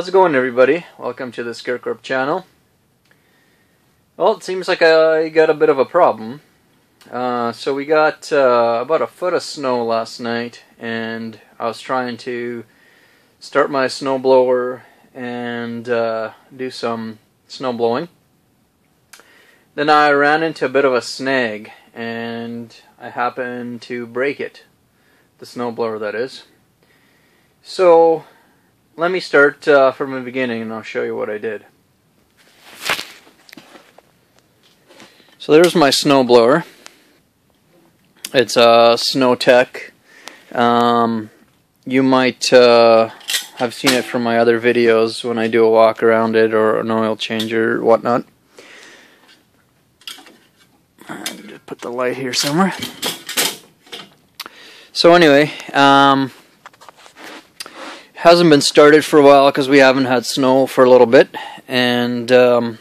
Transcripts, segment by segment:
How's it going everybody? Welcome to the Scarecorp channel. Well, it seems like I got a bit of a problem. Uh, so we got uh, about a foot of snow last night and I was trying to start my snowblower and uh, do some snow blowing. Then I ran into a bit of a snag and I happened to break it. The snowblower that is. So let me start uh, from the beginning and I'll show you what I did. So there's my snowblower. It's a SnoTek. Um, you might uh, have seen it from my other videos when I do a walk around it or an oil change or whatnot. Put the light here somewhere. So anyway, um, hasn't been started for a while because we haven't had snow for a little bit, and um,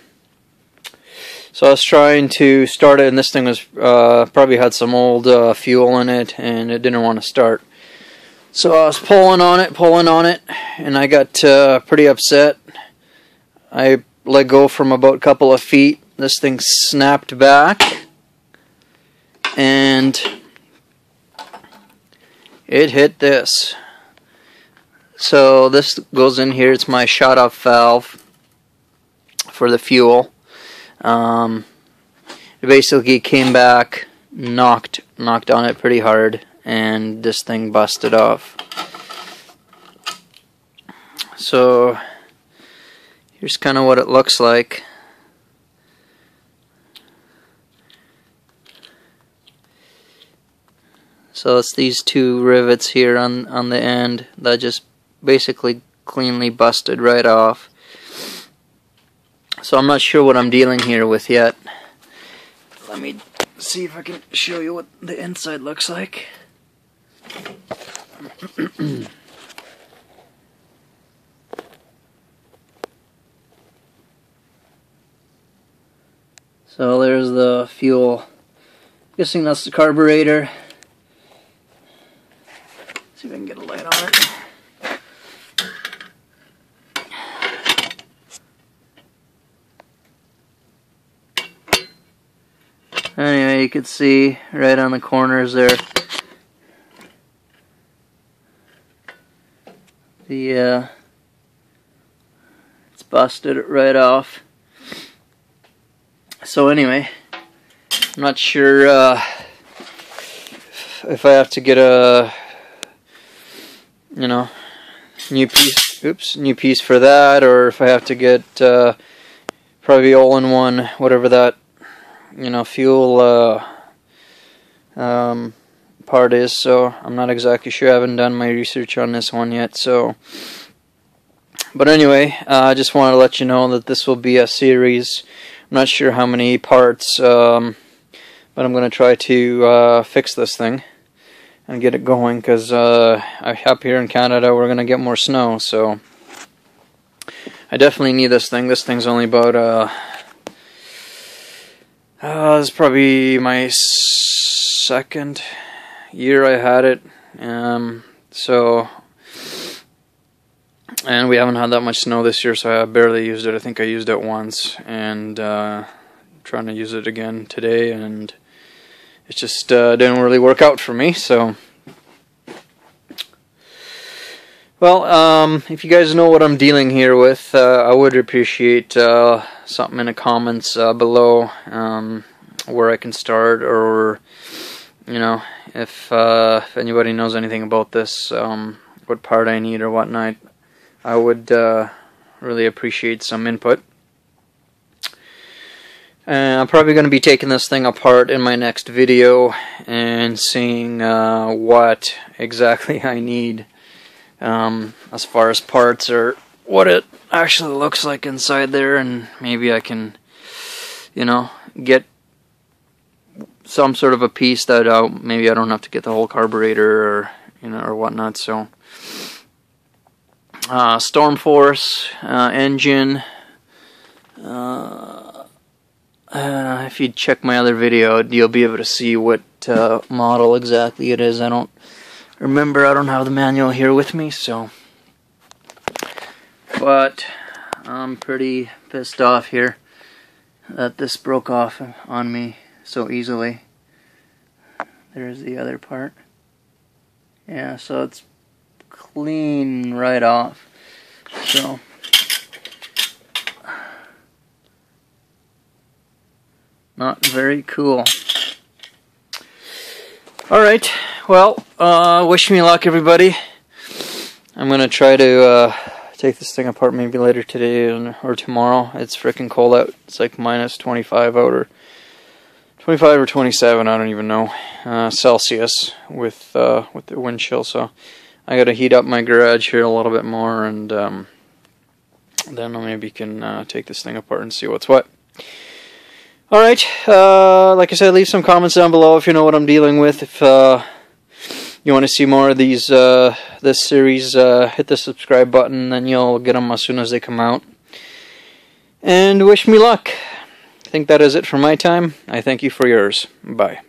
so I was trying to start it, and this thing was uh, probably had some old uh, fuel in it, and it didn't want to start. So I was pulling on it, pulling on it, and I got uh, pretty upset. I let go from about a couple of feet. This thing snapped back, and it hit this. So this goes in here. It's my shut off valve for the fuel. Um, it basically came back, knocked knocked on it pretty hard, and this thing busted off. So here's kind of what it looks like. So it's these two rivets here on on the end that just basically cleanly busted right off. So I'm not sure what I'm dealing here with yet. Let me see if I can show you what the inside looks like. so there's the fuel. I'm Guessing that's the carburetor. Let's See if I can get a light on it. Anyway, you can see right on the corners there the uh, it's busted right off. So anyway, I'm not sure uh, if I have to get a you know new piece. Oops, new piece for that, or if I have to get uh, probably all in one, whatever that you know fuel uh, um, part is so I'm not exactly sure. I haven't done my research on this one yet so. But anyway uh, I just wanted to let you know that this will be a series. I'm not sure how many parts um, but I'm gonna try to uh, fix this thing and get it going because uh, up here in Canada we're gonna get more snow so. I definitely need this thing. This thing's only about uh, uh, this is probably my second year I had it. Um, so, and we haven't had that much snow this year, so I barely used it. I think I used it once, and uh, trying to use it again today, and it just uh, didn't really work out for me. So. Well, um, if you guys know what I'm dealing here with, uh, I would appreciate uh, something in the comments uh, below um, where I can start, or you know, if uh, if anybody knows anything about this, um, what part I need or whatnot, I would uh, really appreciate some input. And I'm probably going to be taking this thing apart in my next video and seeing uh, what exactly I need um, as far as parts or what it actually looks like inside there and maybe I can you know get some sort of a piece that uh, maybe I don't have to get the whole carburetor or you know or whatnot so. Uh, Storm Force uh, engine. Uh, uh, if you check my other video you'll be able to see what uh, model exactly it is. I don't Remember, I don't have the manual here with me, so. But I'm pretty pissed off here that this broke off on me so easily. There's the other part. Yeah, so it's clean right off. So not very cool. Alright, well, uh, wish me luck everybody. I'm gonna try to uh, take this thing apart maybe later today or tomorrow. It's freaking cold out. It's like minus 25 out or 25 or 27, I don't even know, uh, Celsius with uh, with the wind chill. So I got to heat up my garage here a little bit more, and um, then I maybe can uh, take this thing apart and see what's what. All right, uh, like I said, leave some comments down below if you know what I'm dealing with. If uh, you want to see more of these uh, this series, uh, hit the subscribe button, then you'll get them as soon as they come out. And wish me luck. I think that is it for my time. I thank you for yours. Bye.